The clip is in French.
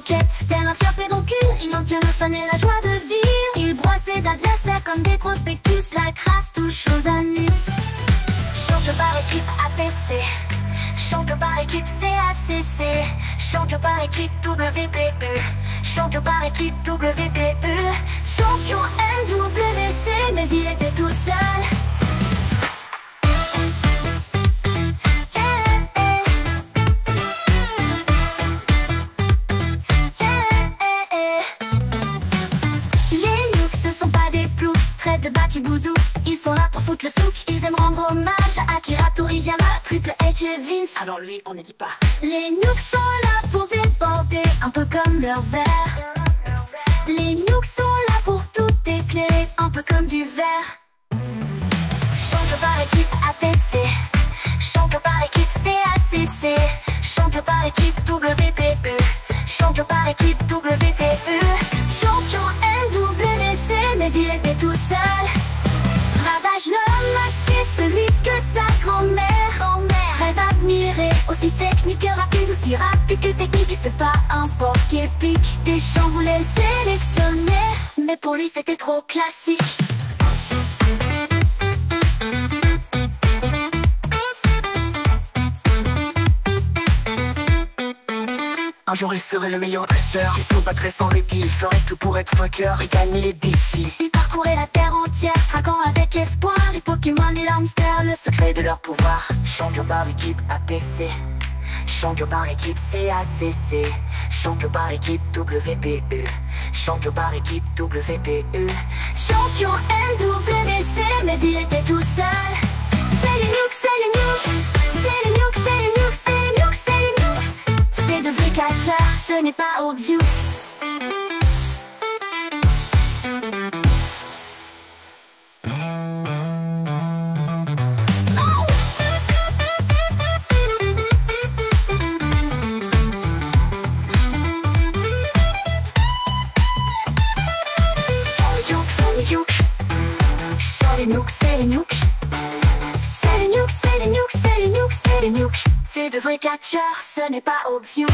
quête Tel un fier pédoncule, il en tient le fun et la joie de vivre. Il broie ses adversaires comme des prospectus. La crasse touche choses anus. Champion par équipe APC Champion par équipe CACC Champion par équipe WPE Champion par équipe WPE bouzou Ils sont là pour foutre le souk, ils aiment rendre hommage à Akira Toriyama, Triple H et Vince. Alors lui, on ne dit pas. Les nooks sont là pour déborder, un peu comme leur verre. Les nooks sont là pour tout éclairer, un peu comme du verre. Champion par équipe APC Champion par équipe CACC Champion par équipe WPE Champion par équipe WPE technique que rapide Aussi rapide que technique c'est pas un porc qui est pique. Des gens voulaient le sélectionner Mais pour lui c'était trop classique. Un jour il serait le meilleur dresseur. Il se battrait sans répit Il ferait tout pour être vainqueur et gagner les défis. Il parcourait la terre entière, traquant avec espoir. Les Pokémon et l'hamster, le secret de leur pouvoir. Champion par équipe APC Champion par équipe CACC Champion par équipe WPE Champion par équipe WPE Champion NWC, mais il était tout seul. C'est les Nooks, c'est les Nooks, c'est les Nooks, c'est les Nooks, c'est les Nooks, c'est les Nooks. C'est de vrais ce n'est pas obvious. C'est les Nooks, c'est les Nooks. C'est de vrais catcheurs, ce n'est pas obvious.